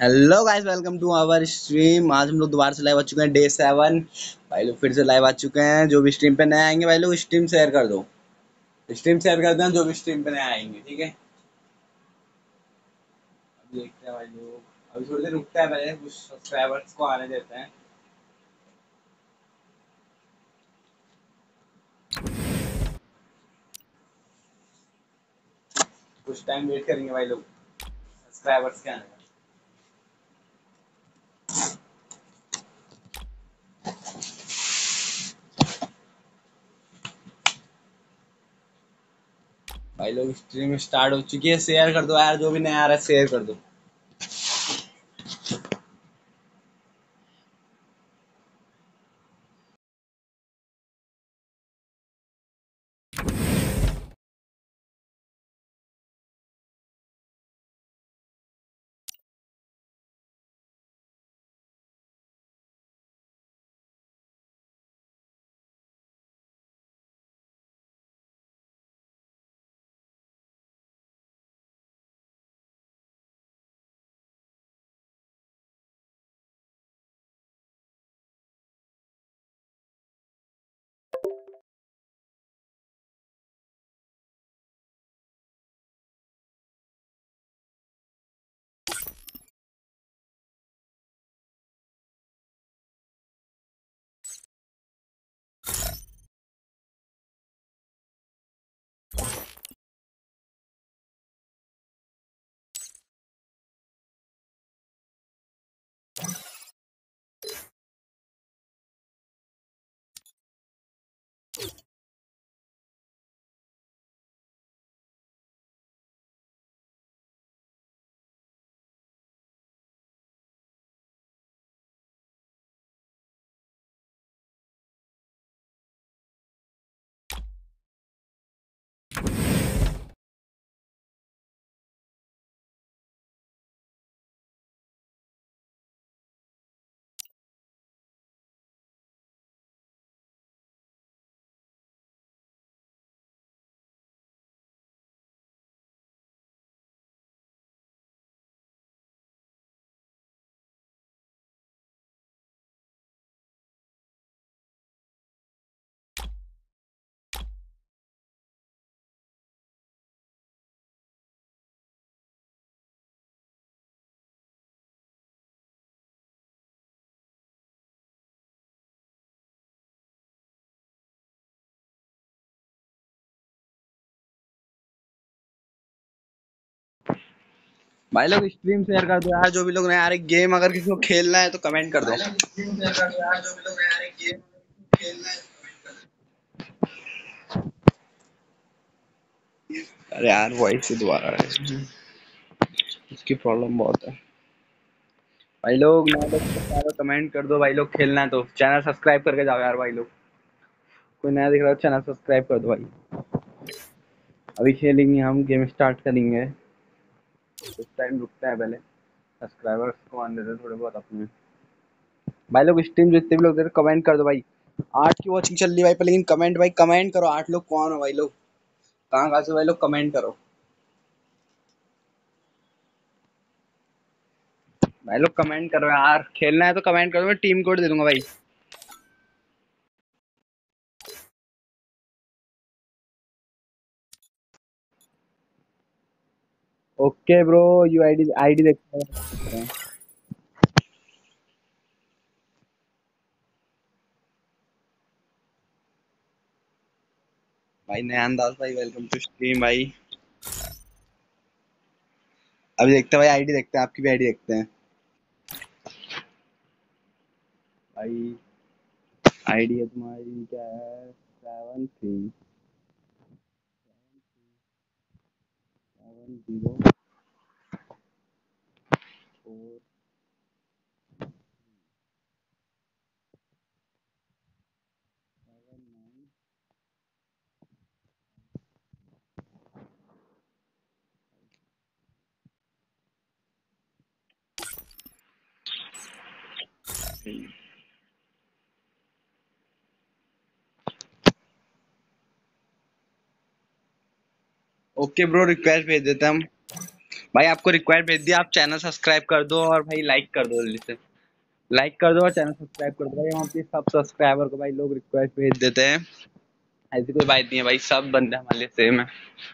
Hello guys welcome to our stream आज हम लोग दोबारा से लाइव आ चुके हैं डे सेवन भाई लोग फिर से लाइव आ चुके हैं, जो भी स्ट्रीम पे नए आएँगे, भाई लोग स्ट्रीम शेयर कर दो। स्ट्रीम शेयर कर देना, जो भी स्ट्रीम पे नए आएँगे, ठीक है? अब देखते हैं भाई लोग। अभी थोड़ी देर रुकता है पहले, कुछ सब्सक्राइबर्स को आने देते हैं। कुछ टाइम वेट करेंगे भाई लोग सब्सक्राइबर्स के आने भाई लोग स्ट्रीम स्टार्ट हो चुकी है शेयर कर दो यार, जो भी नया आ रहा है शेयर कर दो। भाई लोग स्ट्रीम शेयर कर दो यार जो भी लोग नए आ रहे गेम अगर किसी को खेलना है तो कमेंट कर दो। अरे यार वॉइस से दोबारा है। इसकी प्रॉब्लम बहुत है। भाई लोग नए लोग कमेंट कर दो भाई लोग खेलना है तो। चैनल सब्सक्राइब करके जाओ यार भाई लोग। कोई नया दिख रहा है चैनल सब्सक्राइब कर दो भाई। अभी खेलेंगे हम गेम स्टार्ट करेंगे। कुछ टाइम रुकता है पहले। सब्सक्राइबर्स को आने देते थोड़े बहुत अपने। भाई लोग स्ट्रीम जितने भी लोग देख कमेंट कर दो भाई। आठ की वॉचिंग चल रही भाई, पर लेकिन कमेंट भाई कमेंट करो। आठ लोग कौन हो भाई लोग? कहाँ कहाँ से भाई लोग कमेंट करो? भाई लोग कमेंट करो यार। खेलना है तो कमेंट करो, मैं टीम कोड दे दूँगा भाई। Okay bro U ID ID देखते हैं भाई, नयान दास भाई वेलकम टू स्ट्रीम भाई। अभी देखते हैं भाई आईडी देखते हैं, आपकी भी आईडी देखते हैं। भाई आईडी है तुम्हारी, क्या है? Seven three seven zero okay bro request भेज देते हम भाई, आपको रिक्वायर्ड भेज दिया, आप चैनल सब्सक्राइब कर दो और भाई लाइक कर दो जल्दी से। लाइक कर दो और चैनल सब्सक्राइब कर दो। भाई, वहाँ पे सब सब्सक्राइबर को भाई लोग रिक्वेस्ट भेज देते हैं। ऐसी कोई बात नहीं है भाई, सब बंदे हमारे लिए सेम है।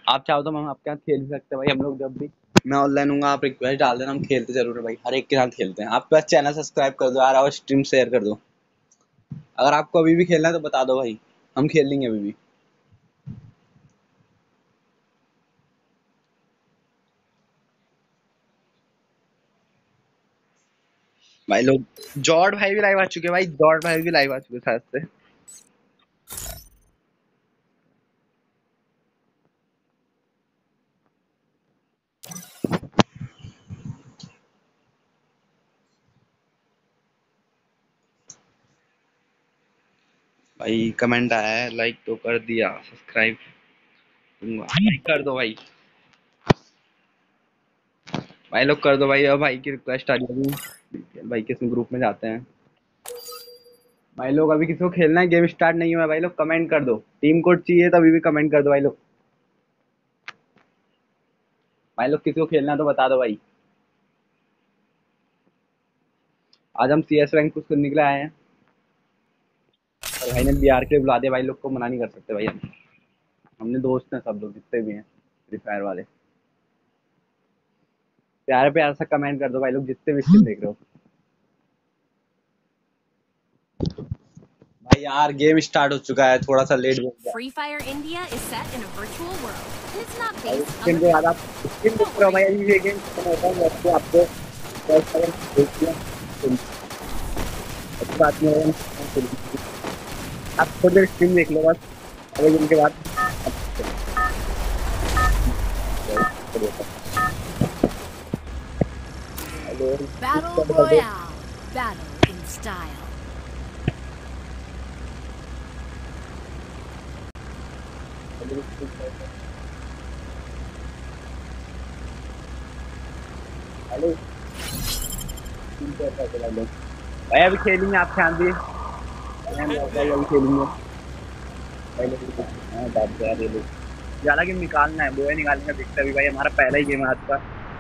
आप चाहो तो हम आपके साथ खेल भी सकते हैं भाई, हम लोग जब भी मैं ऑनलाइन हूँ, आप रिक्वेस्ट डाल देना, हम खेलते ज़रूर है भाई, हर एक के साथ खेलते हैं। आप बस चैनल सब्सक्राइब कर दो यार, और स्ट्रीम शेयर कर दो। अगर आपको अभी भी खेलना है तो बता दो भाई, हम खेल लेंगे अभी भी। भाई लोग जॉर्ड भाई भी लाइव आ चुके हैं भाई जॉर्ड भाई भी लाइव आ चुके हैं शायद से। भाई कमेंट आया है लाइक तो कर दिया सब्सक्राइब लाइक कर दो भाई। भाई लोग कर दो भाई अब भाई की रिक्वेस्ट आ रही है भाई किस ग्रुप में जाते हैं? भाई लोग, अभी किसी को खेलना है? गेम स्टार्ट नहीं हुआ है भाई लोग कमेंट कर दो। टीम कोड चाहिए तो अभी भी कमेंट कर दो भाई लोग। भाई लोग, किसी को खेलना है तो बता दो भाई। आज हम सी एस रैंक कुछ करने के लिए आए हैं। और भाई ने बिहार के बुला दिया, भाई लोग को मना नहीं कर सकते भाई हम। हमने दोस्त हैं सब लोग, जितने भी हैं फ्री फायर वाले। प्यारे प्यार सा कमेंट कर दो भाई लोग जितने भी स्ट्रीम देख रहे हो। भाई यार गेम स्टार्ट हो चुका है थोड़ा सा लेट हो गया। Free Fire India is set in a virtual world, and it's not भाई based on गेम the के बाद आप स्ट्रीम देख रहे हो भाई अभी ये गेम खत्म होता है आपको आपको दस सेकंड देख दिया अच्छी बात नहीं है आप थोड़ी देर स्ट्रीम देख लो बस अभी गेम के बाद। Battle Royale. Battle in style. भाई अभी खेलेंगे आप ध्यान दिए अभी खेलेंगे हाँ लोग ज़्यादा गेम निकालना है बोया निकालने का दिखता भी भाई हमारा पहला ही गेम है आज का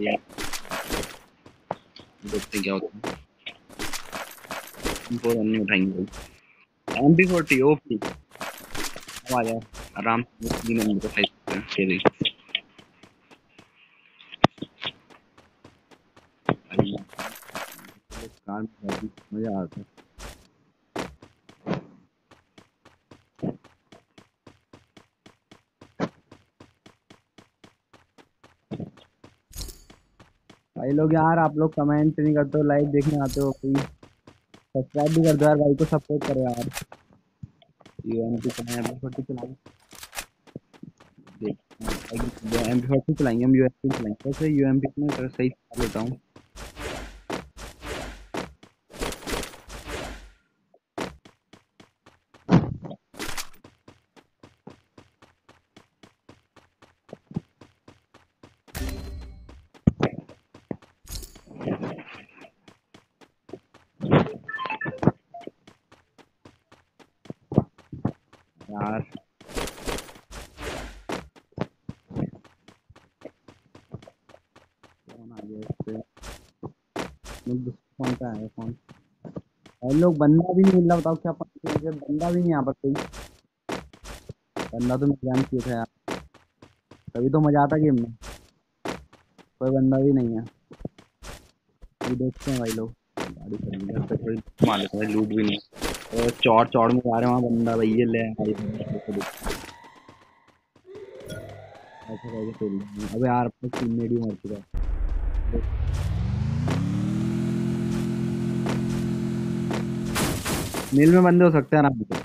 यार देखते क्या होता है नहीं उठाएँगे एम पी फोर्टी आ आराम से तीन मज़ा आता है भाई लोग यार, आप लोग कमेंट नहीं करते हो लाइव देखने आते हो प्लीज़ सब्सक्राइब भी कर दो यार, भाई को सपोर्ट करो यार. यूएमपी चलाएँगे, हम यूएमपी चलाएँगे. वैसे यूएमपी में सही लेता हूँ यार कौन आ गया इस पे लोग दूसरा कौन सा है कौन और लोग बंदा भी नहीं मिल रहा बताओ क्या मुझे बंदा भी नहीं यहाँ पर कोई। बंदा तो मिल जाना चाहिए था यार। तभी तो मज़ा आता गेम में। कोई बंदा भी नहीं है। अभी देखते हैं भाई लोग। गाड़ी लूट भी नहीं। और चौड़ चौड़ में जा रहे हैं वहाँ बंदा भाई ये ले भाई खेल अबे यार अपना टीममेट ही मर चुका है। मिल में बंदे हो सकते हैं आराम से।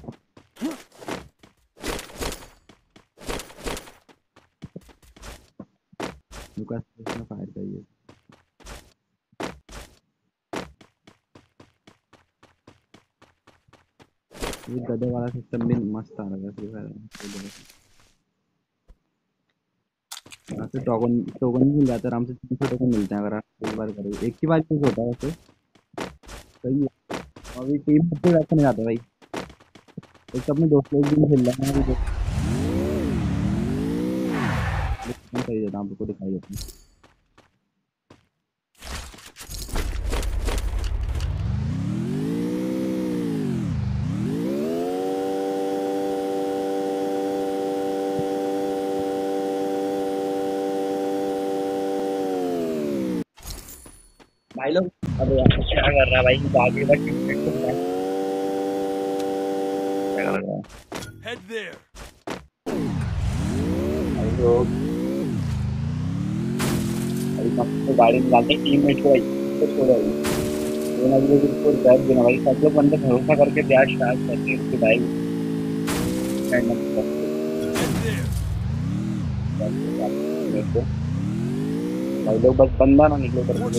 ये। गधे वाला सिस्टम भी मस्त आ रहा है फ्री फायर से टोकन टोकन मिल जाता आराम से तीन सौ टोकन मिलते हैं अगर आप एक बार एक ही बार होता है वैसे। सही है। अभी टीम से वैसे नहीं जाते भाई। एक तो अपने दोस्त लोग भी खेल रहे हैं, अभी तो। सही देता आपको दिखाई देता हूँ। भाई लोग, अरे यार। कर रहा भाई आगे बस क्या कर रहा है। Head there. भाई लोग। अभी तो गाड़ी निकालते हैं टीममेट को भाई तो छोड़ो अभी तो ना भी उसको बैठ देना भाई सब लोग बंदे भरोसा करके प्यार स्टार्ट करते हैं उसके भाई। एंड भाई लोग बस बंदा ना निकले War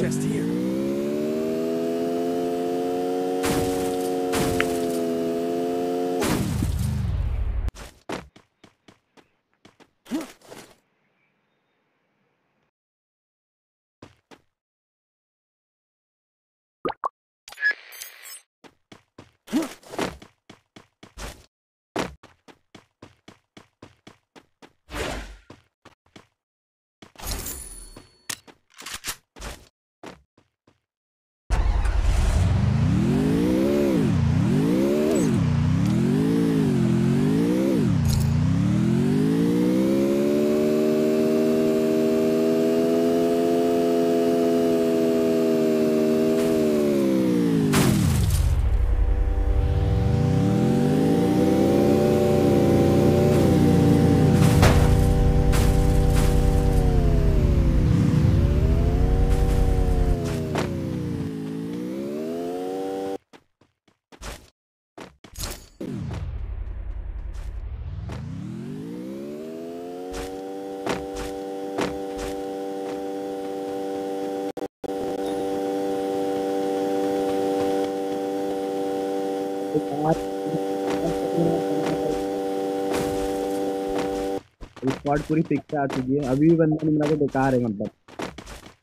स्क्वाड पूरी फिक्स आ चुकी है। अभी भी बंदा नहीं मिला तो बेकार है मतलब।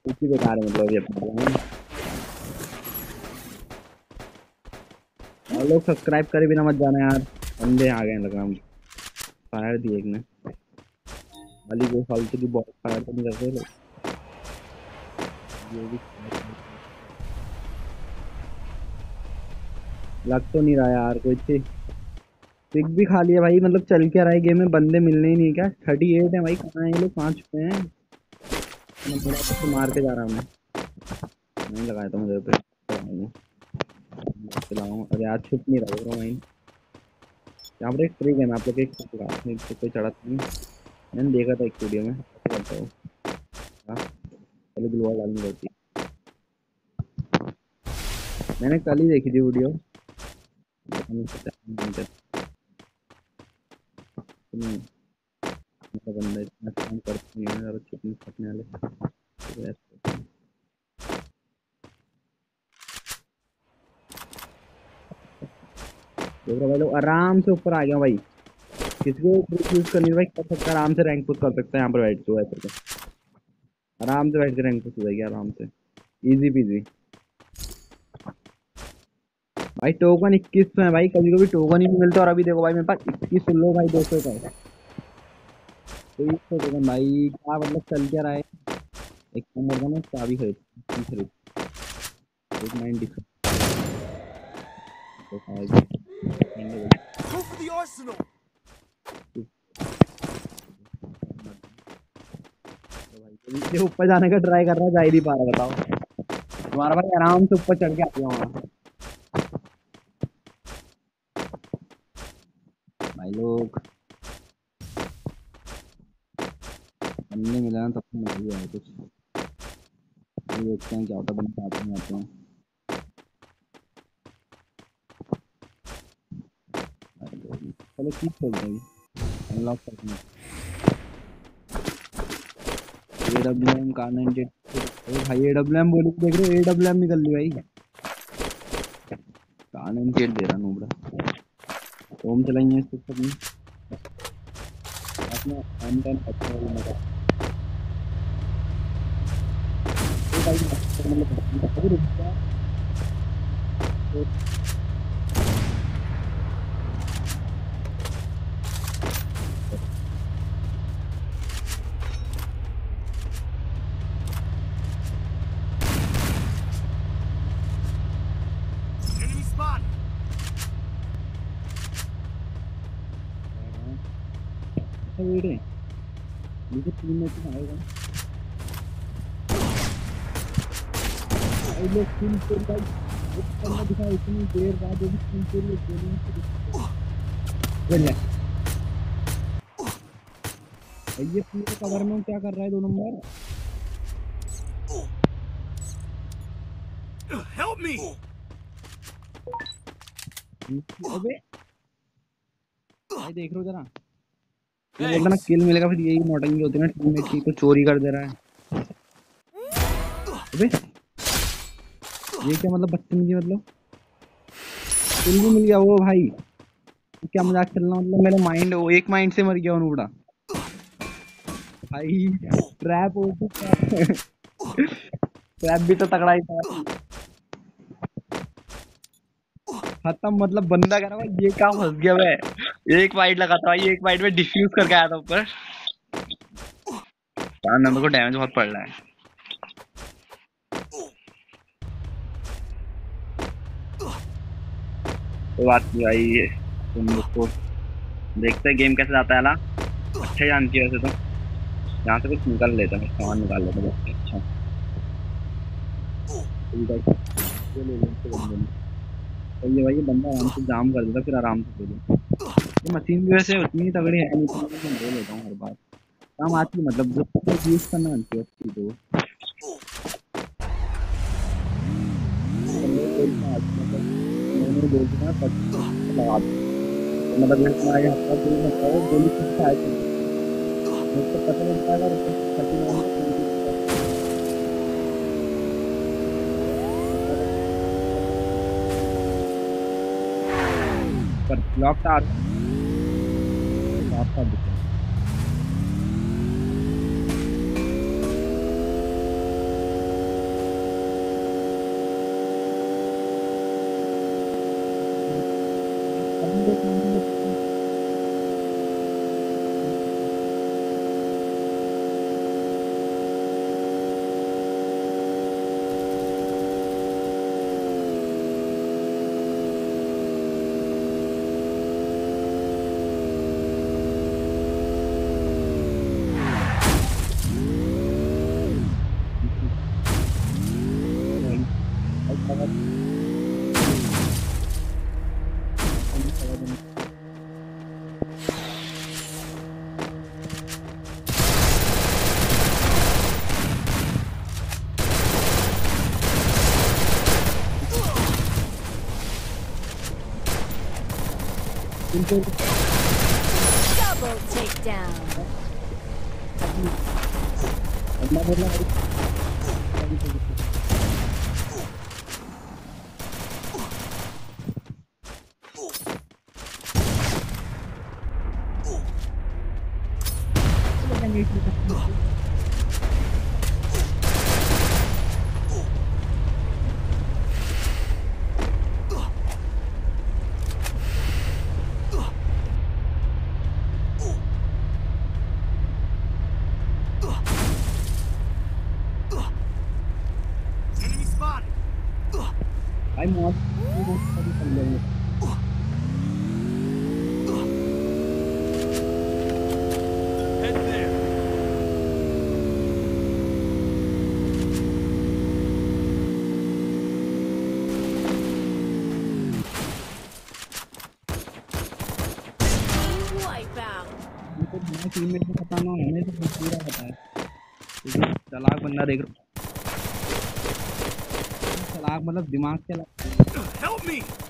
कुछ ही बेकार है मतलब अपना और लोग सब्सक्राइब करे बिना मत जाना यार। बंदे आ गए लग रहा फायर दिए एक ने खाली वो फालतू की बॉल फायर तो नहीं करते लोग। ये भी लग तो नहीं रहा यार, कोई चीज़। पिक भी खा लिया भाई मतलब चल क्या रहा है गेम में? बंदे मिलने ही नहीं क्या? थर्टी एट है भाई, कहाँ है ये लोग? पाँच पे हैं। थोड़ा सा मार के जा रहा हूँ मैं। नहीं लगाया था मुझे अरे आज छुप नहीं रहा ब्रो माइन यहाँ पर एक ट्रिक है, मैं आप लोग एक तो कोई चढ़ा नहीं। मैंने देखा था एक वीडियो में। करता हूँ। हाँ पहले ग्लू वॉल डालनी पड़ती मैंने कल ही देखी थी वीडियो काम करता नहीं है ज़्यादा चिकन फटने वाले। देख रहे भाई लोग, आराम से ऊपर आ गया भाई। किसी को यूज़ करनी भाई, कर सकता है, आराम से रैंक पुश कर सकता है यहाँ पर बैठ के तो। आराम से बैठ के रैंक पुश हो जाएगी, आराम से। इजी पीजी भाई टोकन इक्कीस सौ है भाई, कभी कभी टोकन ही नहीं मिलता और अभी देखो भाई मेरे पास इक्कीस लो भाई, दो सौ का है। तेईस सौ टोकन भाई, क्या मतलब चल क्या रहा है? एक नंबर का ना चाबी खरीद खरीद? एक नाइनटी तो. तो ऊपर जाने का ट्राई कर रहा है, जा ही नहीं पा रहा, बताओ। तुम्हारा भाई आराम से ऊपर चढ़ के आ गया वहाँ लोग। बंदे मिले ना तब तो मज़ा ही आया कुछ। देखते हैं क्या होता है बंदे आते हैं आते हैं। चलो ठीक खेलते हैं अनलॉक करते हैं एडब्ल्यूएम कार्नन जेट अरे भाई एडब्ल्यूएम बोले तो देख रहे हो एडब्ल्यूएम निकल ली भाई। कार्नन जेट दे रहा नूबड़ा होम चलाएँगे इसको में। अपना आम टाइम अच्छा वाला मज़ा तो भाई मतलब में आएगा पन्ना दिखा इतनी देर बाद भी तीन फिर ये ये पूरे कवर में क्या कर रहा है दो नंबर Help me! अबे देख रहे हो जरा ये बोलता ना किल मिलेगा, फिर यही नौटंकी होती है ना टीममेट की तो चोरी कर दे रहा है। अबे, ये क्या मतलब बदतमीजी मतलब? किल भी मिल गया वो भाई। क्या मज़ाक चल रहा मतलब? मेरा माइंड वो एक माइंड से मर गया उन्होंने भाई ट्रैप हो ट्रैप भी तो तगड़ा ही था। खत्म मतलब बंदा कह रहा भाई, ये क्या फंस गया मैं। एक वाइट लगा था एक वाइट में डिफ्यूज करके आया था ऊपर। चार नंबर को डैमेज बहुत पड़ रहा है। कोई बात नहीं भाई तुम लोग को देखते हैं गेम कैसे जाता है ना। अच्छा जानती है वैसे तो। यहाँ से कुछ निकाल लेता हूँ, सामान निकाल लेता हूँ। अच्छा। तो भाई, ये बंदा आराम से जाम कर देता फिर आराम से ले। ये मशीन भी वैसे उतनी तगड़ी है नहीं तो मैं ले लेता हूँ हर बार काम आती है मतलब जो यूज़ करना आती है अच्छी तो। बोल दिया ना लगा दो मतलब ये तुम्हारे का गोली मत खाओ गोली खुद से आएगी मुझको पता नहीं पाएगा पर लॉक था लॉक था दिखा Double takedown. अल्लाह बोला Enemy spotted. भाई मौत कभी कर लेंगे Head there. Wipeout. उनको बिना टीममेट को पता ना हमें तो पूरा पता है चलाक बंदा देख रहा चलाक मतलब दिमाग चला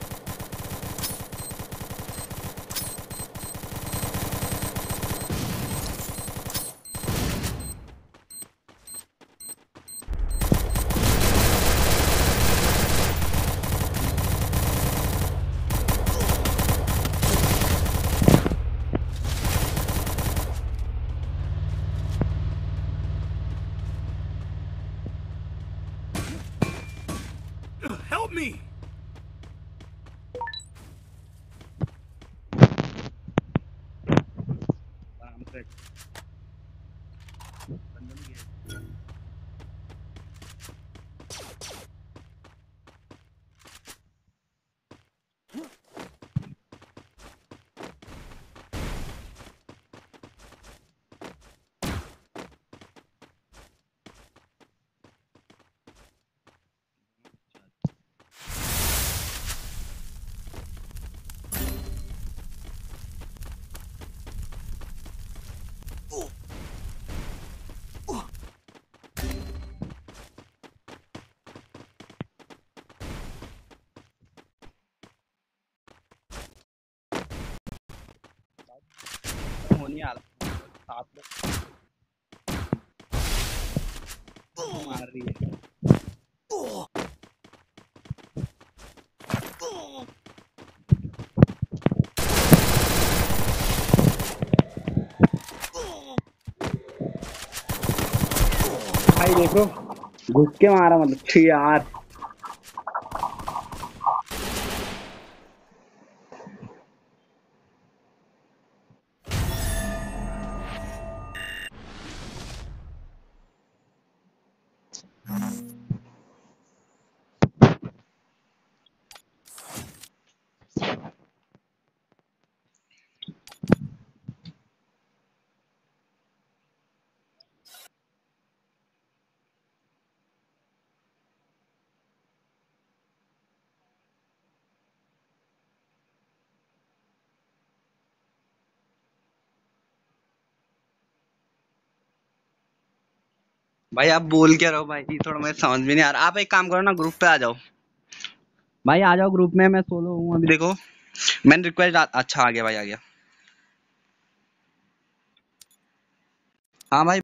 मार रही है भाई देखो घुस के मारा मतलब छी यार। भाई आप बोल क्या रहो भाई? थोड़ा मुझे समझ में नहीं आ रहा। आप एक काम करो ना ग्रुप पे आ जाओ। भाई आ जाओ ग्रुप में मैं सोलो हूँ अभी। देखो मैंने रिक्वेस्ट अच्छा आ गया भाई आ गया। हाँ भाई।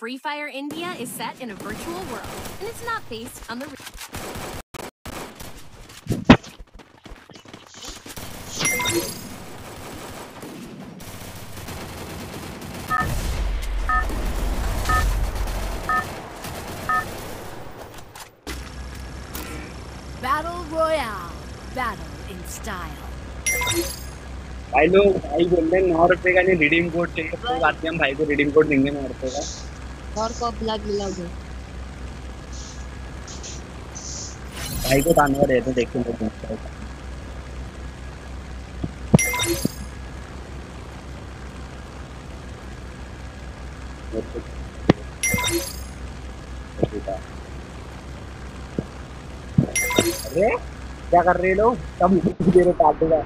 Free Fire India is set in a virtual world, and it's not based on the. Re- Battle Royale. Battle in style. भाई लोग भाई बोल रहे हैं नौ रुपए का नहीं रिडीम कोड चाहिए तो आते हम भाई को रिडीम कोड देंगे नौ रुपए का और को ब्लैक मिला उधर भाई को तानवा देते हैं, देखते हैं अरे क्या कर रहे लोग कम दे रहे काट देगा।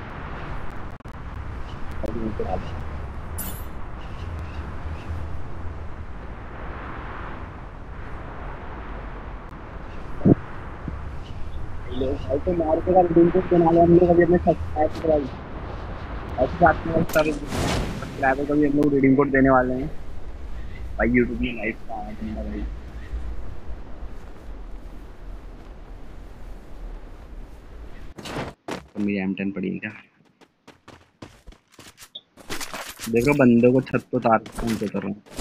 तो मार के दिन को बना लिया हम लोग अभी अपने सब्सक्राइब में सारे सब्सक्राइबर को भी हम लोग रिडीम कोड देने वाले हैं। भाई में लाइव का मेरा भाई? तो मेरी है क्या? देखो, बंदे को छत पे उतार के उनके उतर रहा हूँ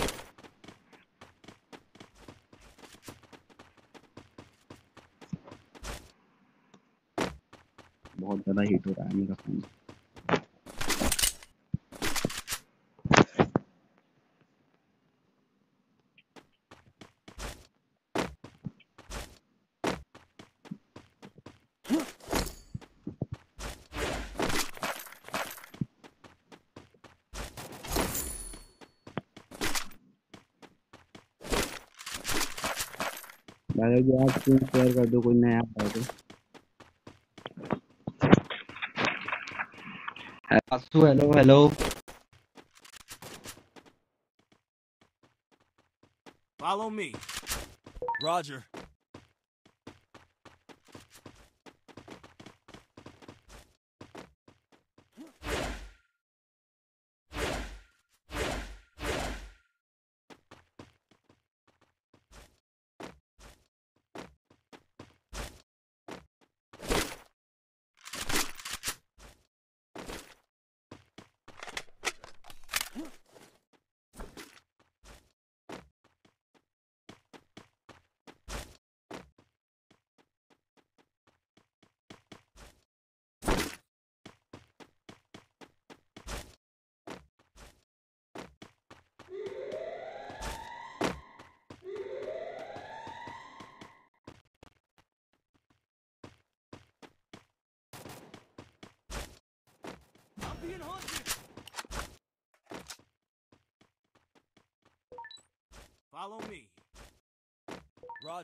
ज़्यादा हीट हो रहा है मेरा फ़ोन शेयर कर दो कोई नया आसू hello hello Follow me. Roger.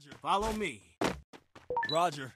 Roger. Follow me. Roger.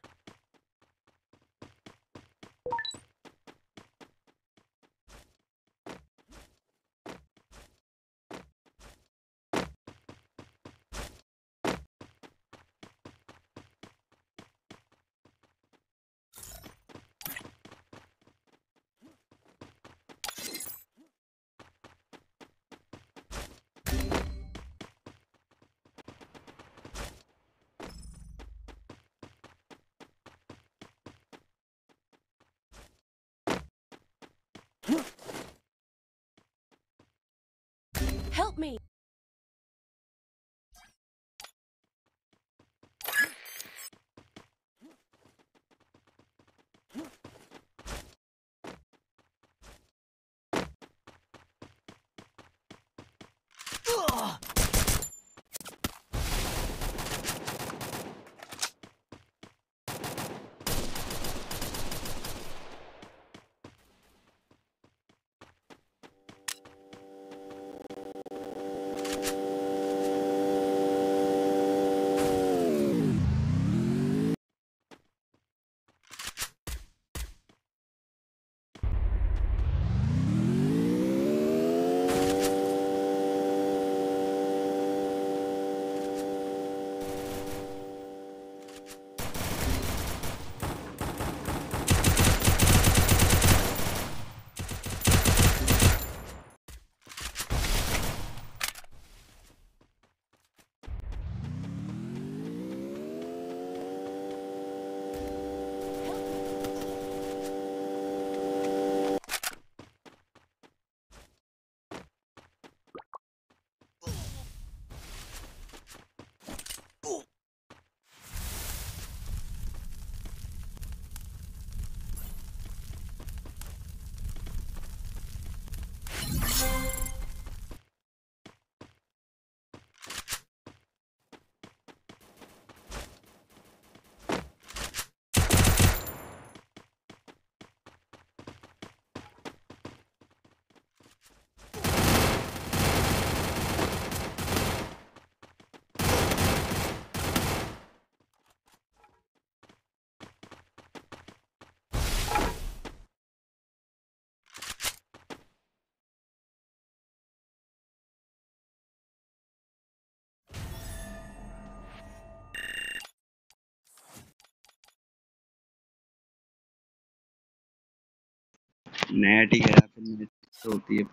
Net ही गया फिर नेट होती है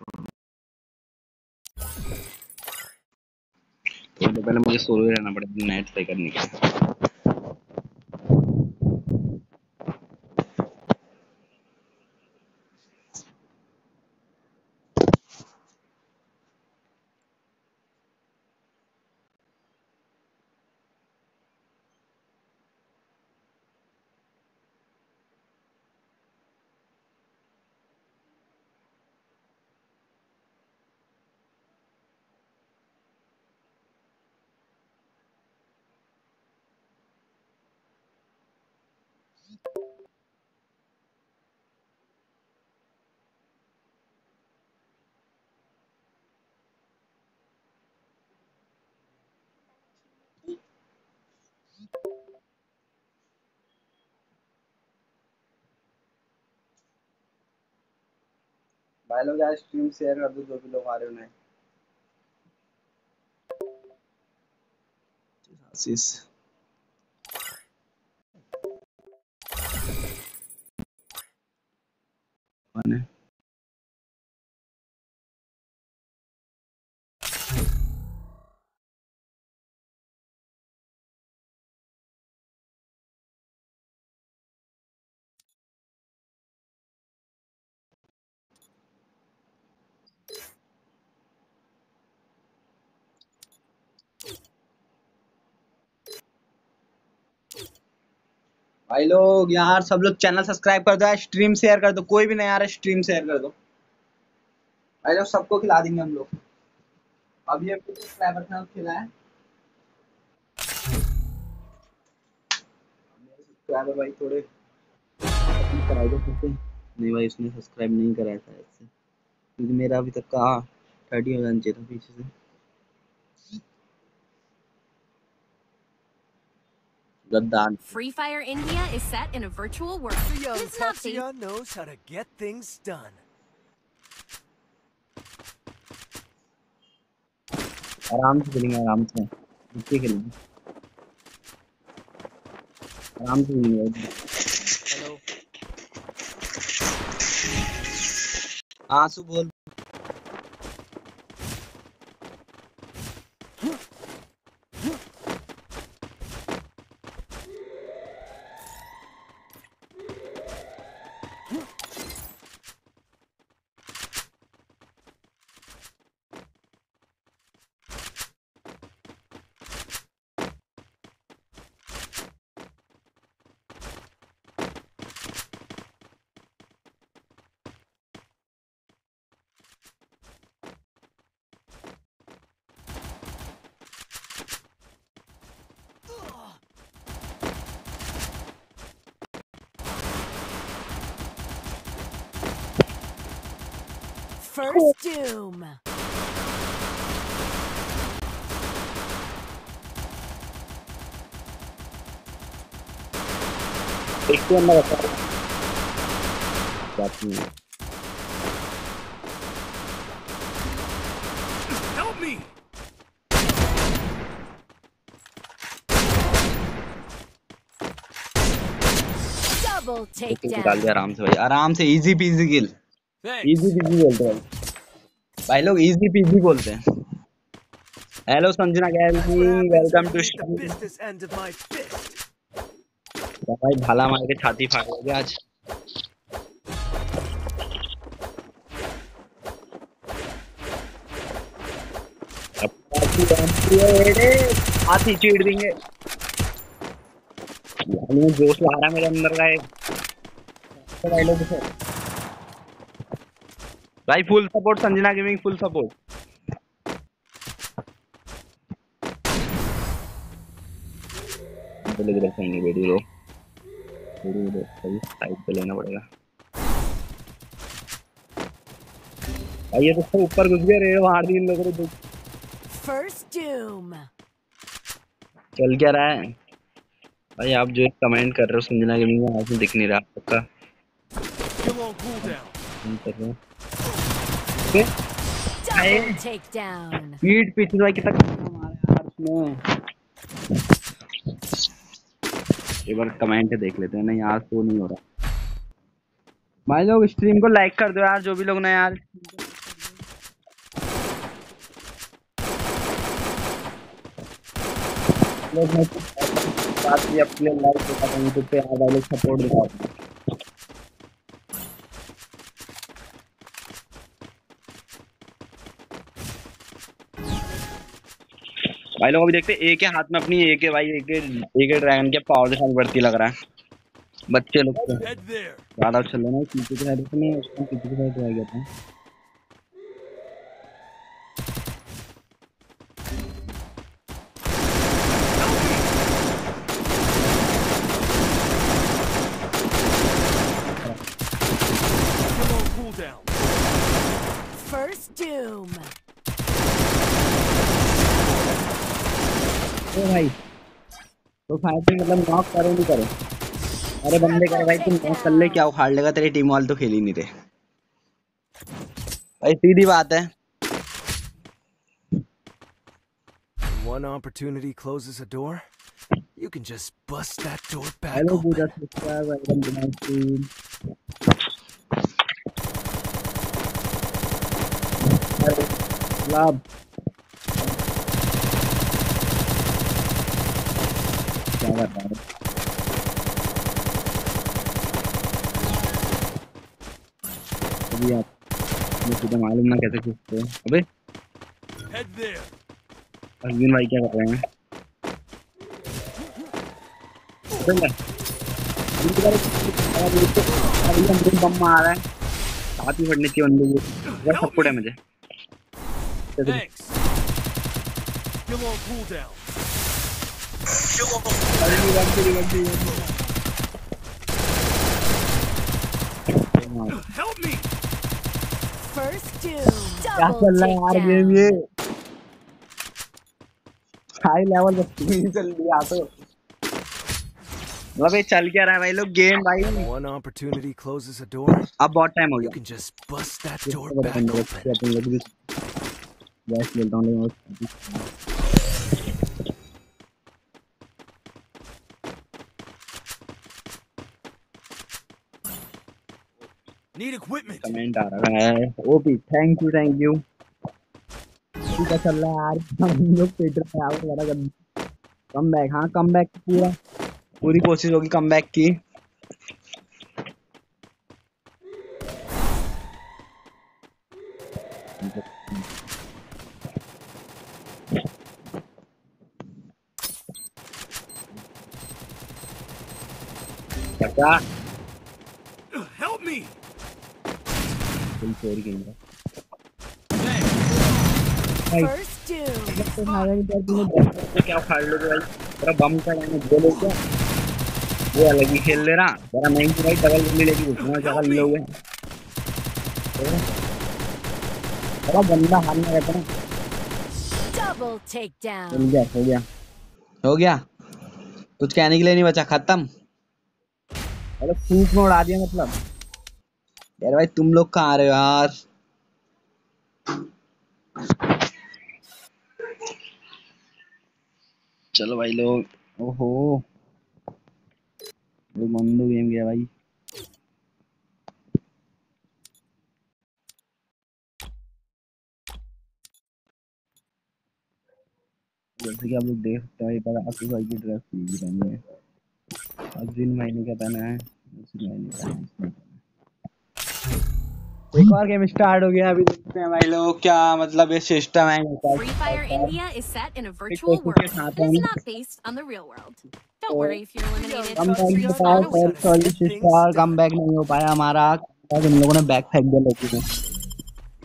तो पहले मुझे सोलो ही रहना पड़ेगा नेट से करने के लिए। भाई लोग यार स्ट्रीम शेयर कर दो जो भी लोग आ रहे हो नए भाई लोग, यार सब लोग चैनल सब्सक्राइब कर दो, यार स्ट्रीम शेयर कर दो, कोई भी नहीं आ रहा स्ट्रीम शेयर कर दो। भाई लोग सबको खिला देंगे हम लोग। अभी तो सब्सक्राइबर ने खिलाया मेरे सब्सक्राइबर भाई थोड़े कराई दो। नहीं भाई, उसने सब्सक्राइब नहीं कराया था ऐसे। क्योंकि मेरा अभी तक का थर्टी हो जाना चाहिए था पीछे से। गद्दार Free Fire India is set in a virtual world. The young And it's not based Tatsuya knows how to get things done. आराम से खेलेंगे आराम से नीचे खेलेंगे आराम से खेलेंगे हेलो आंसू बोल तो अंदर नहीं है। निकाल दिया आराम से भाई। आराम से easy peasy kill easy peasy बोलते हैं। भाई लोग इजी पीजी बोलते हैं। Hello Sanjana welcome to I need the business end of my fist. भाई, भाला मार के छाती फाड़ दोगे आज? हाथी चीड़ देंगे। मुझे जोश ला रहा मेरे अंदर का एक भाई full support Sanjana gaming full support video video लो सही साइड पे लेना पड़ेगा भाई ये तो सब ऊपर घुस गए रे मार दी इन लोगों ने देख। First Doom. चल क्या रहा है भाई आप जो कमेंट कर रहे हो संजना गेमिंग में आज दिख नहीं रहा रहे हो Double takedown. पीठ पीछे भाई कितना मारा यार उसने एक बार कमेंट देख लेते हैं। नहीं, आज तो नहीं हो रहा। भाई लोग स्ट्रीम को लाइक कर दो यार, जो भी लोग ना यार। लोग मैं बात भी अपने लाइक करता हूँ यूट्यूब पे आ लोग सपोर्ट दिखाओ भाई लोग अभी देखते एक के हाथ में अपनी एक है भाई एक एक ड्रैगन के पावर दिखाई बढ़ती लग रहा है। बच्चे लोग there. ज़्यादा चल रहे हैं पीछे के साइड उसको पीछे के साइड रह गया था Come on, cool down. First doom. ओ भाई। तो फाइटिंग मतलब नॉक करो नहीं करो। अरे बंदे करे भाई तुम नॉक कर ले क्या उखाड़ लेगा तेरी टीम वाले? तो खेल ही नहीं रहे भाई सीधी बात है। One opportunity closes a door. You can just bust that door back hello open. Puja sister welcome to my stream club कर रहा है अभी आप मुझे तो मालूम ना कैसे खींचते हैं। अबे. अरविंद भाई क्या कर रहे हैं? बम मार रहा है। ही फटने चाहिए बंदे की सपोर्ट है मुझे। Thanks. On, Help me. First doom. Double चल रहा है यार गेम takedown. ये हाई लेवल चल है तो मतलब ये चल क्या रहा है भाई लोग गेम भाई One opportunity closes a door. अब बहुत टाइम हो You गया can just bust that door upon back लोग open. अपन लोग खेलता हूँ Need equipment. कमेंट आ रहा है OP thank you thank you ठीक है चल रहा है यार हम लोग पेटर पे आओ वगैरह कर कम बैक हाँ कम बैक पूरा पूरी कोशिश होगी Help me. फुल चोरी की है Thanks. भाई First doom. जब तो मारा नहीं पर क्या उखाड़ लोगे भाई तेरा बम का डायने दो लोग क्या वो अलग ही खेल ले रहा तेरा मैं ही भाई डबल गोली लेके जगह लोगे बड़ा बंदा हार में रहता ना Double takedown. चल गया हो गया। हो गया? कुछ कहने के लिए नहीं बचा? खत्म? अरे फूक में उड़ा दिया मतलब। यार भाई, तुम लोग कहाँ आ रहे हो यार? चलो भाई लोग ओहो। वो मंदू गेम गया भाई। जैसे कि आप लोग देख सकते हैं पर आशीष भाई की ड्रेस पहनी है। अब जिन महीने का पहना है। उसी महीने का। एक और गेम स्टार्ट हो गया अभी देखते हैं भाई लोग क्या मतलब ये सिस्टम है इनका। Free Fire India is set in a virtual कोशिश world, के साथ and हम- it's not based on the real world. Don't worry if you're eliminated. Come back You're बताओ not a sir sister come back नहीं हो पाया हमारा। और तुम लोगों ने बैक फेंक दिया लोगों ने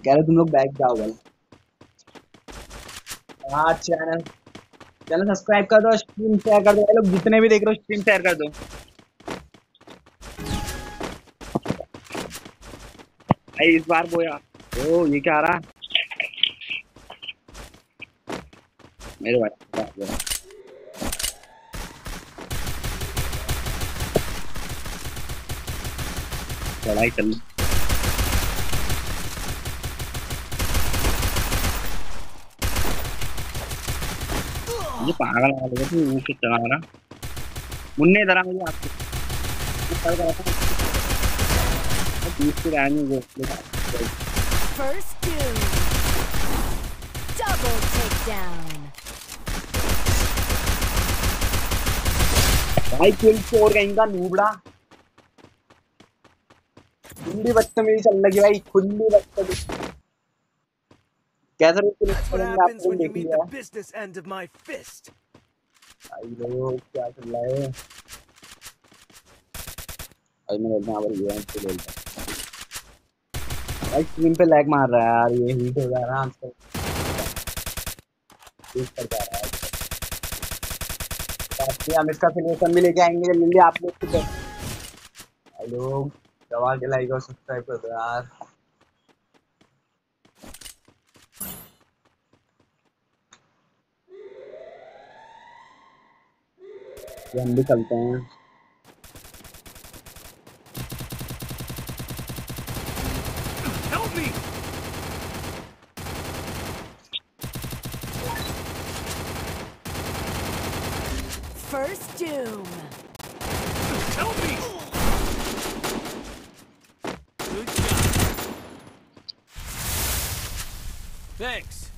कह रहे तुम लोग बैक जाओ भाई। हाँ चैनल। चैनल सब्सक्राइब कर दो स्ट्रीम शेयर कर दो। भाई लोग जितने भी देख रहे हो स्ट्रीम शेयर कर दो। भाई इस बार बोया। ओ, ये क्या आ रहा? मेरे भाई लड़ाई चल ये पागल गया तू वो रहा। मुन्ने इधर आ मुझे आपको कल के रैंक में घोसले First doom. Double takedown. भाई किल चोर कहीं का नूबड़ा खुली बदतमीजी चल रही है भाई खुली बदतमीजी कैसे रोक के That's what happens when you देख meet लिया the business end of my fist. भाई लोग क्या चल रहा है भाई मैं यहाँ पर गया तो बोलता भाई स्क्रीन पे लैग मार रहा है यार, ये हीट हो जा रहा है आजकल। हीट कर जा रहा है बाकी हम इसका फिनिशन भी लेके आएँगे जल्दी आप लोग भाई लोग दवा के लाइक और सब्सक्राइब कर दो यार। हम भी चलते हैं Help me! First doom. Help me! Good job. Thanks.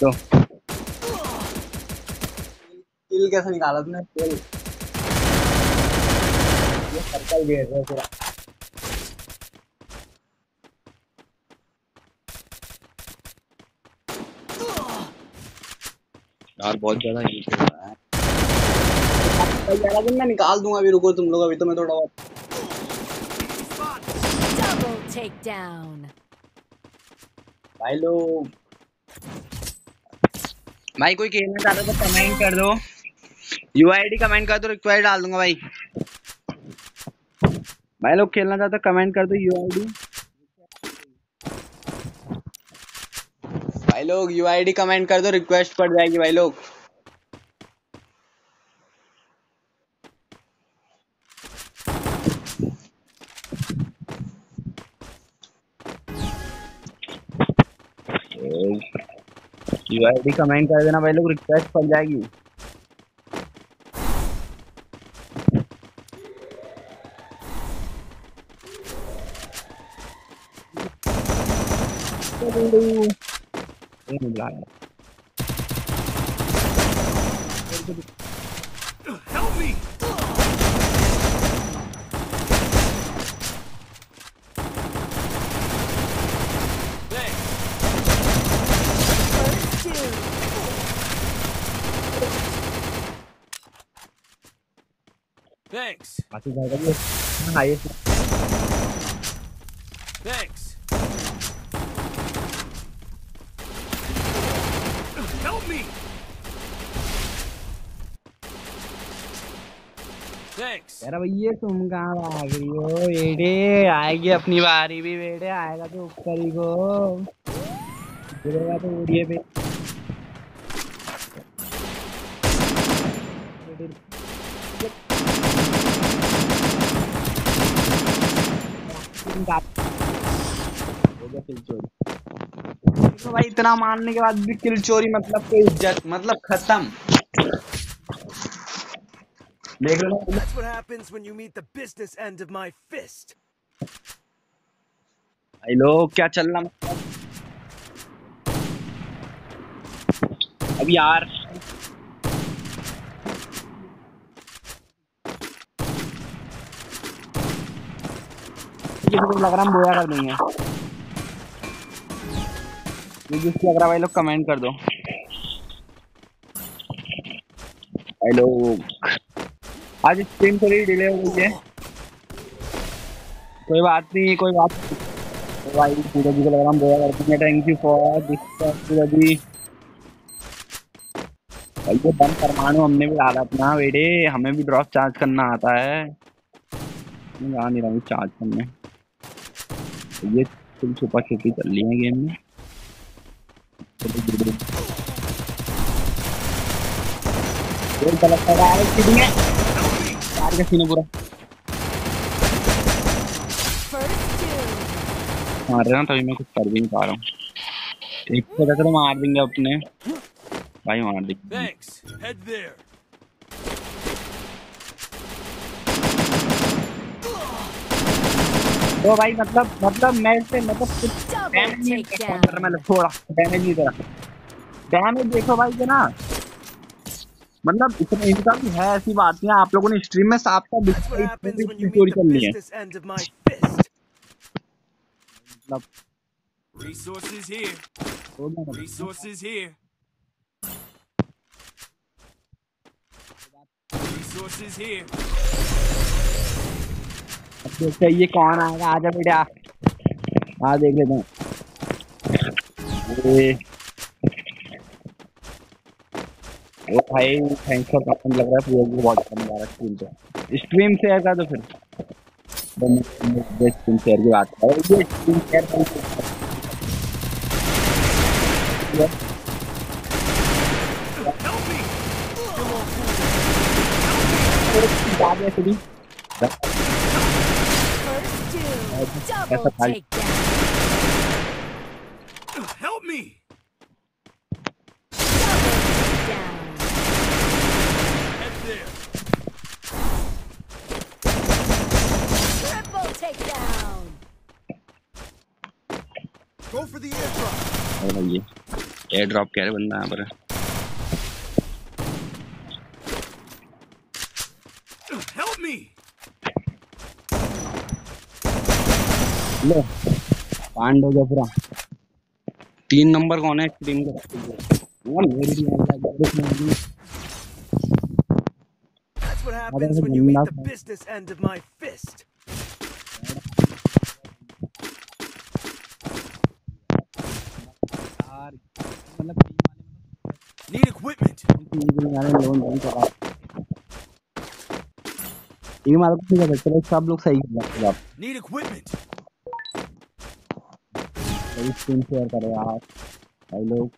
तो कैसे निकाला तुमने। किल ये सर्कल घेर रहा है पूरा। यार बहुत ज़्यादा हीट हो रहा है। मैं निकाल दूँगा अभी रुको तुम लोग अभी तो मैं थोड़ा बहुत Double takedown. भाई लोग भाई कोई खेलना चाहता तो कमेंट कर दो। यूआईडी कमेंट कर दो रिक्वेस्ट डाल दूँगा भाई। भाई लोग खेलना चाहते कमेंट कर दो यूआईडी भाई लोग यूआईडी कमेंट कर दो रिक्वेस्ट पड़ जाएगी भाई लोग। यूआईडी कमेंट कर देना भाई लोग रिक्वेस्ट पड़ जाएगी। ये नहीं बुला रहा। Thanks. First doom. Thanks. बाकी जाएगा ये हाईएस्ट Thanks. Help me! यार भैया तुम कहाँ भाग रही हो? बेटे, आएगी अपनी बारी भी बेटे, आएगा तो ऊपर ही को। तो उड़िए पे तो भाई, इतना मारने के बाद भी किल चोरी मतलब कोई इज़्ज़त मतलब खत्म। देख लो That's what happens when you meet the business end of my fist. भाई लोग क्या चल रहा मतलब अब यार किसी को लग रहा हम बोया कर देंगे। ये जिसको लग रहा भाई लोग कमेंट कर दो। भाई लोग आज स्ट्रीम थोड़ी डिले हो गई है। कोई बात नहीं, कोई बात भाई सूरज जी को लग रहा हम बोया करते हैं thank you for this Suraj ji. भाई, ये बम परमाणु हमने भी डाला अपना। बेटे हमें भी ड्रॉप चार्ज करना आता है। मैं जा नहीं रहा हूँ चार्ज करने। ये तुम छुपा छुपी चल है गेम में। गलत रहा है क्या सीन है पूरा मार रहे तभी मैं कुछ कर भी नहीं पा रहा हूँ एक पता चलो मार देंगे अपने भाई मार देंगे तो भाई मतलब मतलब मैं इससे मतलब कुछ डैमेज नहीं कर रहा मैं थोड़ा डैमेज नहीं कर रहा डैमेज देखो भाई के ना मतलब इतने इनका भी है ऐसी बात नहीं आप लोगों ने स्ट्रीम में साफ़ का चोरी कर ली है मतलब Resources here. Resources here. Resources here. देखते ये कौन आएगा आजा बेटा आ देख लेते हैं ओ भाई थैंक्स फॉर कमेंट लग रहा है पूरा को बहुत कम जा रहा स्ट्रीम पे। स्ट्रीम शेयर कर दो फिर। स्ट्रीम शेयर की बात है। ये स्ट्रीम शेयर कर Double a fight. takedown. Help me! Double takedown. Head there. Triple takedown. Go for the airdrop. और ये एयर ड्रॉप कह रहे बंदा यहाँ पर Help me! लो कांड हो गया पूरा तीन नंबर कौन है का आ रही है। That's what happens when you that- the business end of my fist. यार मतलब Need equipment. ये मारा तो ठीक है चलो सब लोग सही हैं आप Need equipment. सही स्क्रीन शेयर करो यार भाई लोग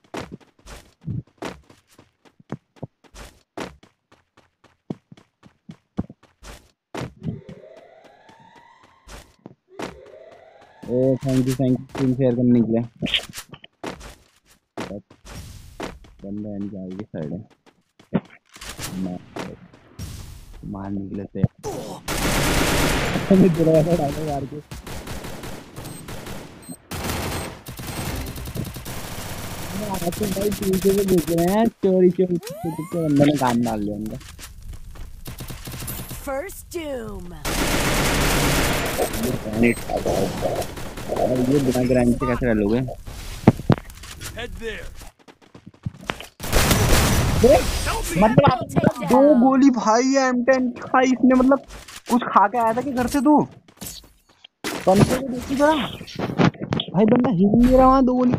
ए thank you thank you screen share करने के लिए बंदा इनके आगे की साइड है मार निकले थे। था डालो मार के आते भाई पीछे से देख रहे हैं चोरी चोरी के बंदे ने काम डाल लिया उनका First doom. ये ग्रेनेड खा गया और ये बिना ग्रेनेड से कैसे रह लोगे? Head there. देख, मतलब दो. गोली भाई एम टेन भाई इसने मतलब कुछ खा के आया था कि घर से तू? बंदे को देखी जरा। भाई बंदा हिल नहीं रहा वहाँ दो गोली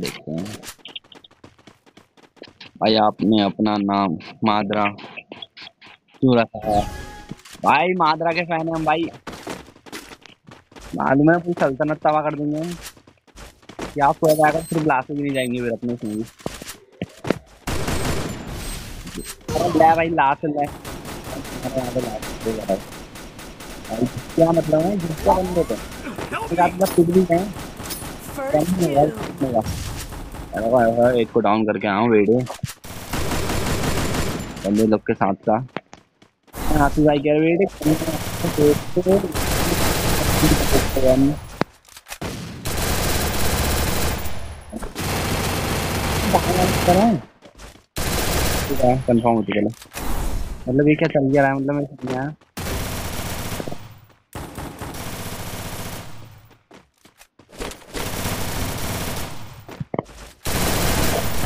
देखते हैं भाई आपने अपना नाम मादरा क्यों रखा है? भाई मादरा के फ़ैन हैं हम भाई। बाद में पूरी सल्तनत तबाह कर देंगे। क्या याद आएगा? सिर्फ़ लाशें भी नहीं जाएँगी फिर अपने उसमें भी। ले भाई लाश ले। अरे यहाँ पे लाश ले जा रहा है। क्या मतलब है? जिसका बंदे Help फिर आप कुछ भी भाई, एक को डाउन करके आऊँ वेड़े बंदे लोग के साथ का। हाथी भाई कह रहे कंफर्म होती चुके मतलब ये क्या चल गया रहा है? मतलब मैं समझ नहीं आया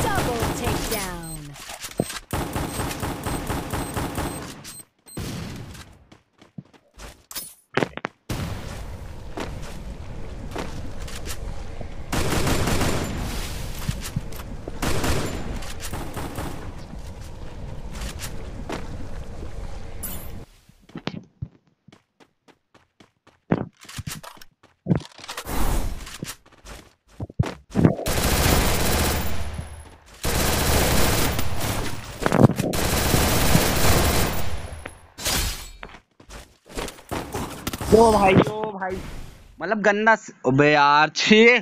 Double takedown. ओ भाई ओ भाई मतलब गंदा अबे यार, छी।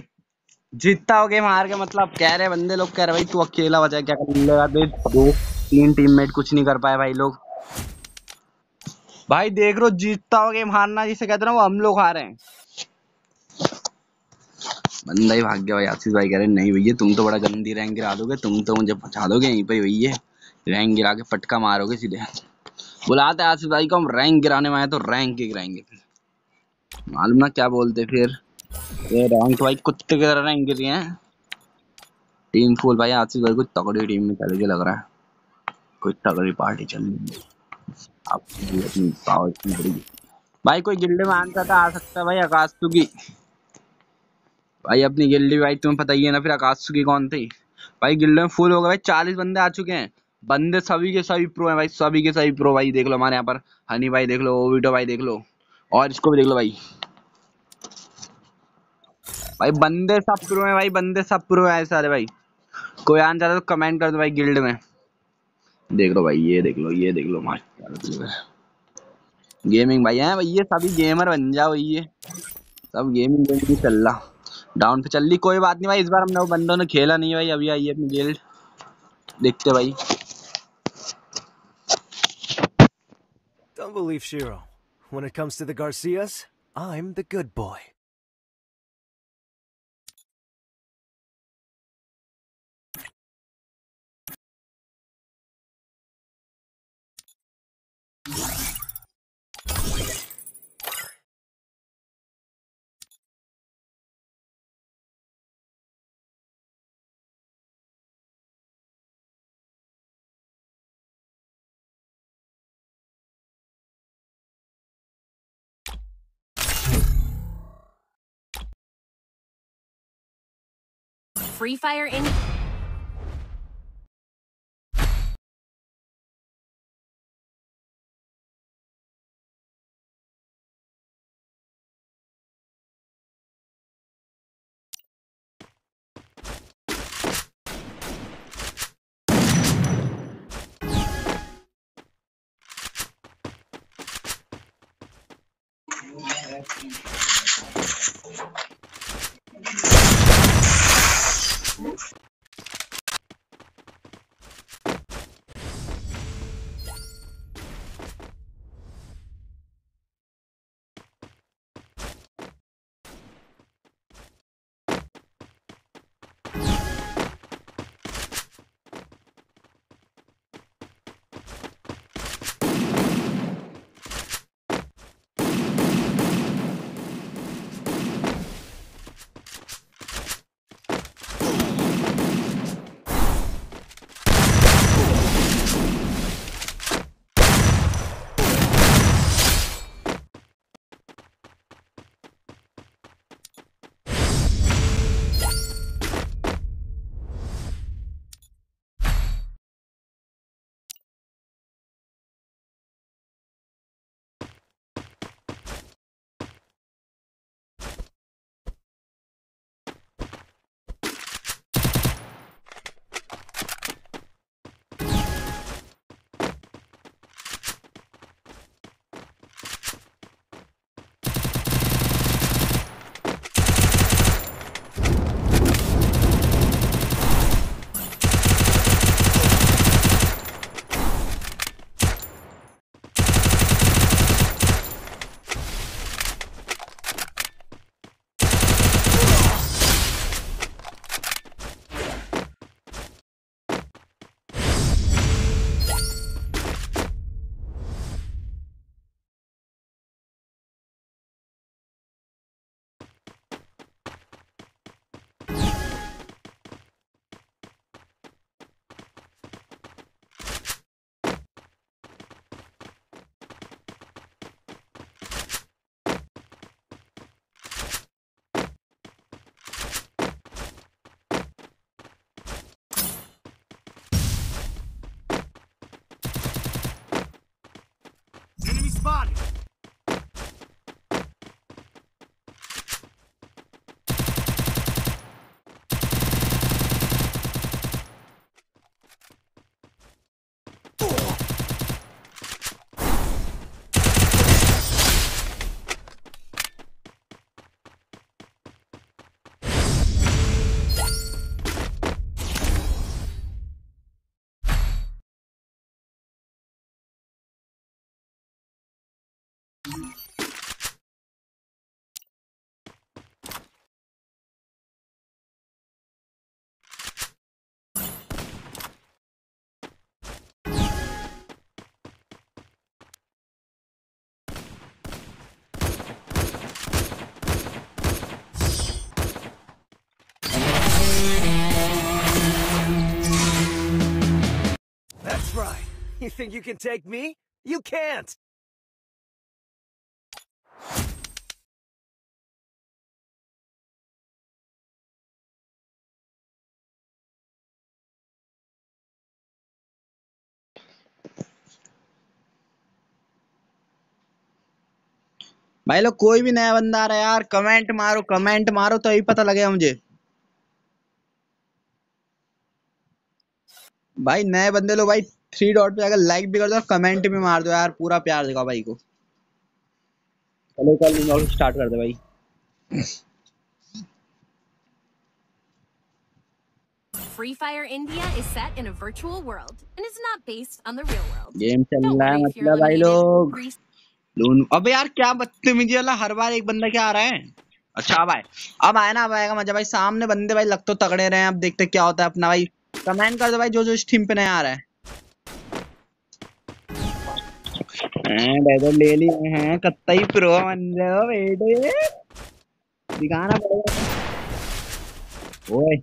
जीतता हो गेम हार के मतलब कह रहे बंदे लोग, कह रहे भाई तू अकेला बचा क्या कर लेगा दे दो, तीन टीममेट कुछ नहीं कर पाए भाई लोग। भाई देख रो जीतता हो गेम हारना जिसे कहते ना, वो हम लोग हारे हैं। बंदा ही भाग गया भाई, आशीष भाई कह रहे नहीं भैया, तुम तो बड़ा गंदी रैंक गिरा दोगे, तुम तो मुझे पहुँचा दोगे यहीं पर भैया रैंक गिरा के पटका मारोगे सीधे। बुलाते आशीष भाई को, हम रैंक गिराने में आए तो रैंक ही गिराएँगे मालूम ना क्या बोलते फिर। ये रैंक भाई कुत्ते की तरह रैंक गिर हैं। टीम फुल भाई आशीष भाई कुछ तगड़ी टीम में चल के लग रहा है। कोई तगड़ी पार्टी चल रही है। आपकी भी अपनी पावर इतनी बड़ी भाई, कोई गिल्ड में आना चाहता आ सकता है भाई आकाश की। भाई, अपनी गिल्डी भाई, तुम्हें पता ही है ना फिर आकाश की कौन थी। भाई, गिल्ड में फुल हो गया भाई, चालीस बंदे आ चुके हैं। बंदे सभी के सभी प्रो हैं भाई, सभी के सभी प्रो भाई, देख लो हमारे यहाँ पर। हनी भाई देख लो, ओविटो भाई देख लो। और इसको भी देख लो भाई। भाई बंदे सब प्रो हैं, भाई बंदे सब प्रो हैं सारे भाई। कोई आना चाहता तो कमेंट कर दो भाई गिल्ड में। देख लो भाई, ये देख लो, ये देख लो, मास्टर गेमिंग भाई, हैं भाई, ये सभी गेमर बन जाओ ये। सब गेमिंग गेमिंग चल रहा। डाउन पे चल रही, कोई बात नहीं भाई, इस बार हमने वो बंदों ने खेला नहीं भाई, अभी आई है अपनी गिल्ड देखते भाई। Don't believe Shiro. When it comes to the Garcias, I'm the good boy. Free Fire in... Thank you move. Think you can take me? You can't! भाई लोग, कोई भी नया बंदा आ रहा है यार कमेंट मारो कमेंट मारो तो ही पता लगेगा मुझे भाई, नए बंदे लोग भाई थ्री डॉट पे अगर लाइक भी कर दो और कमेंट भी मार दो यार पूरा प्यार देगा भाई को। चलो कल स्टार्ट कर दे भाई। Free Fire India is set in a virtual world and is not based on the real world. Game चल रहा है मतलब भाई. लोग। लून अबे यार क्या बदतमीजी वाला हर बार एक बंदा क्या आ रहा है? अच्छा अब आए। अब आए ना अब आएगा मज़ा। भाई सामने बंदे भाई लग तो तगड़े रहे हैं अब देखते क्या होता है अपना। भाई कमेंट कर दो भाई जो जो इस टीम पे नया आ रहा है। हैं ले लिए हैं। कत्तई प्रो बन रहे हो बेटे। दिखाना पड़ेगा। ओए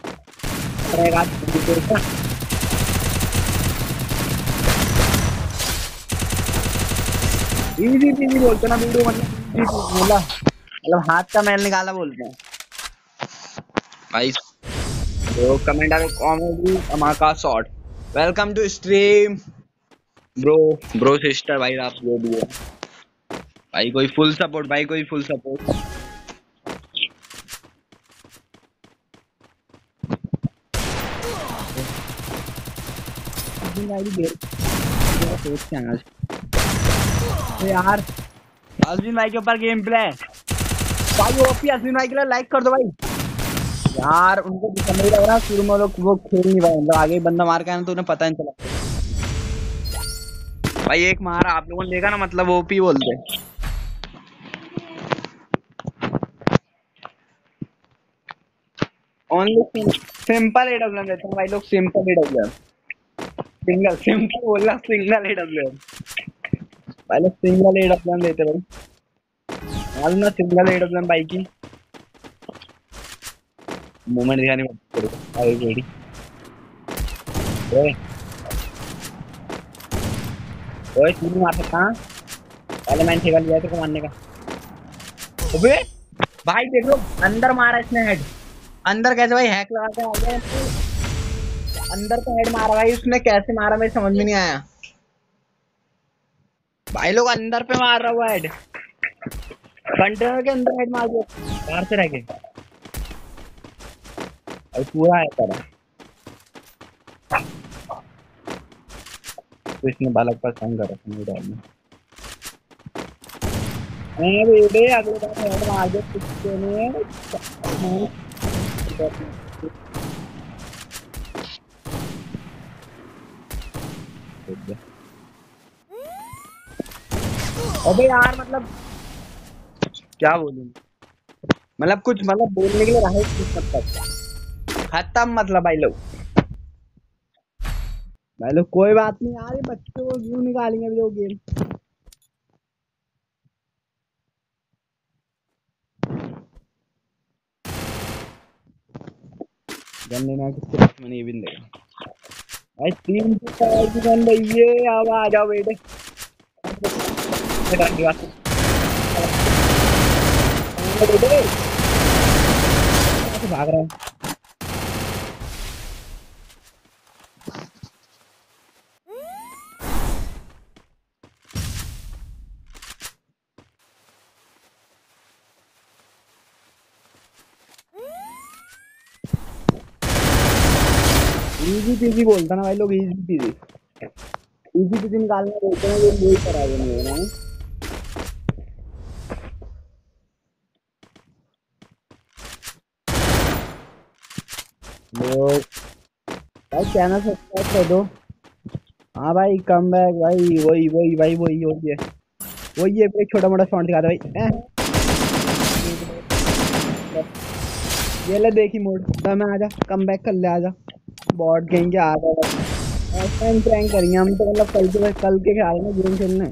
इजी इजी बोलते ना वीडियो बोला। मतलब हाथ का मैल निकाला बोलते हैं। भाई तो कमेंट आ कॉमेडी धमाका shot welcome to stream bro bro sister भाई आप भी हो। भाई कोई फुल सपोर्ट भाई कोई फुल सपोर्ट यार, अश्विन भाई के ऊपर गेम प्ले भाई ओपी अश्विन भाई के लिए लाइक कर दो भाई। यार, उनको समझ लग रहा, शुरू में लोग वो खेल नहीं पाए। मतलब आगे बंदा मार के आया ना तो उन्हें पता नहीं चला। भाई एक मारा, आप लोगों ने देखा ना मतलब ओपी बोलते ओनली सिंपल एडब्ल्यू देते हैं भाई लोग simple A W single simple बोलना सिंगल एडब्ल्यू भाई लोग सिंगल एडब्ल्यू देते भाई। मालूम ना सिंगल एडब्ल्यू भाई की। मूवमेंट दिखाने मत ओए तू नहीं मार सकता हाँ? पहले मैंने ठेका लिया तेरे को मारने का। अबे भाई देख लो अंदर मारा इसने हेड अंदर कैसे भाई? हैक लगा के आ गया। अंदर तो हेड मारा भाई उसने कैसे मारा मेरे समझ में नहीं आया। भाई लोग अंदर पे मार रहा हुआ हेड कंटेनर के अंदर हेड मार दिया। बाहर से रह गए। भाई पूरा है करा तो इसने बालक पर संग हूँ मैं। कुछ नहीं अबे यार मतलब क्या बोलूँ? मतलब कुछ मतलब बोलने के लिए रहा कुछ मतलब खत्म मतलब भाई लोग। भाई लोग कोई बात नहीं यार, ये बच्चों को क्यों निकालेंगे अभी वो गेम? गन लेना किसके मैंने ये भी देखा भाई तीन सौ चार की गन भैया अब आ जाओ बेटे। बेटा। की बात बेटे भाग रहा है इजी पीजी बोलता ना भाई लोग इजी पीजी इजी पीजी निकालना बोलते हैं ये यही करा देंगे ना। लोग भाई चैनल सब्सक्राइब कर दो। हाँ भाई कम बैक भाई, वही वही, भाई, वही वही है। वही है एक छोटा मोटा साउंड दिखा दे भाई। ये ले देखी मोड मैं आजा कम बैक कर ले आजा बॉट कहेंगे आ गया ऐसा ही प्रैंक करेंगे हम तो मतलब कल के कल के ख्याल में गेम खेलने।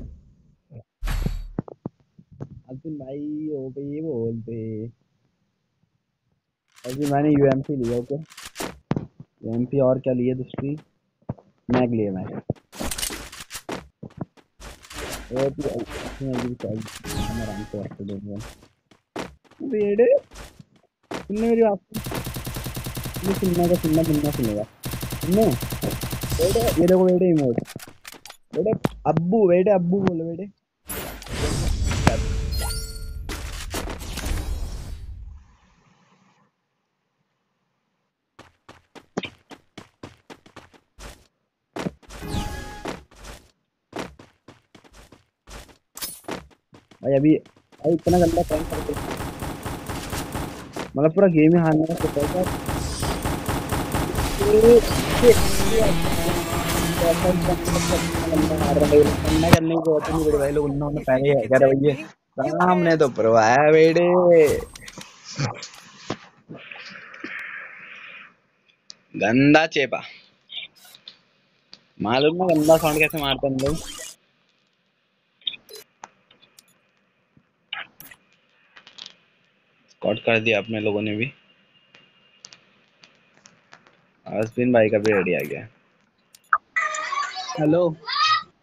अर्जुन भाई, हो गई बोलते अर्जुन मैंने यूएमपी लिया ओके यूएमपी और क्या लिए दूसरी? मैग लिए मैं मेरी बात ये सुनना का सुनना सुनना सुनेगा सुनो वेड़े ये देखो वेड़े इमोट वेड़े अब्बू वेड़े अब्बू बोलो वेड़े भाई अभी भाई इतना गंदा काम करते मतलब पूरा गेम ही हारने का सोचा था करने हमने तो परवाया बेड़े गंदा चेपा। मालूम ना गंदा साउंड कैसे मारते हैं लोग। स्कॉट कर दिया अपने लोगों ने भी। आसबिन भाई का भी रेडी आ गया। हेलो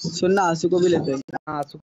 सुनना आँसू को भी लेते हैं। हाँ आँसू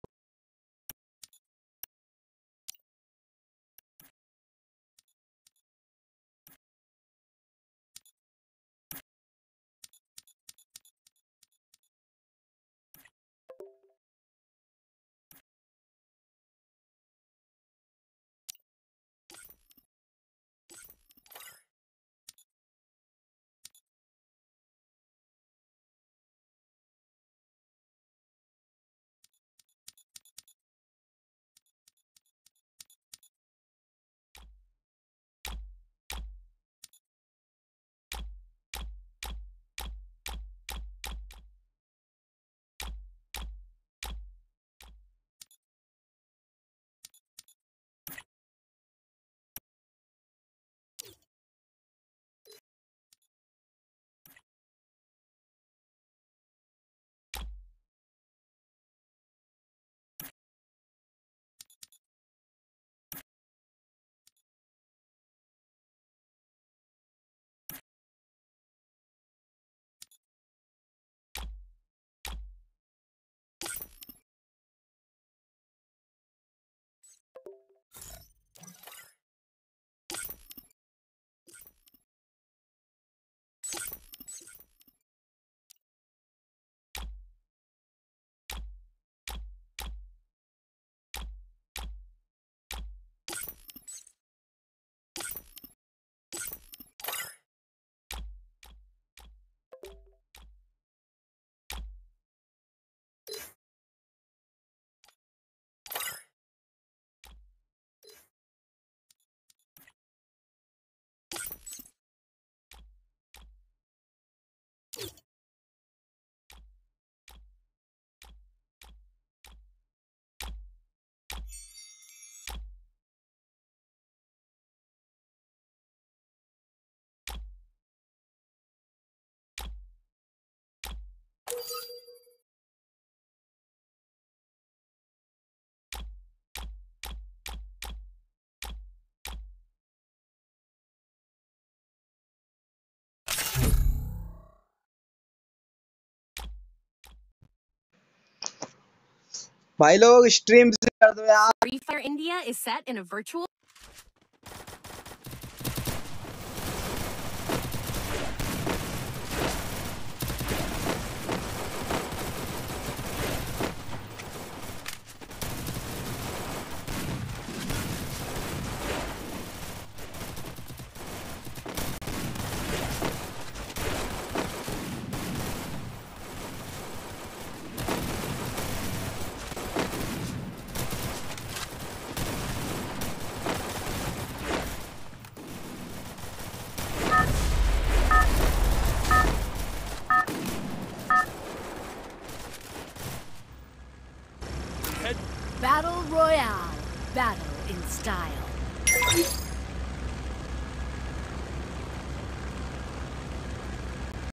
भाई लोग स्ट्रीम से कर दो यार Free Fire India is set in a virtual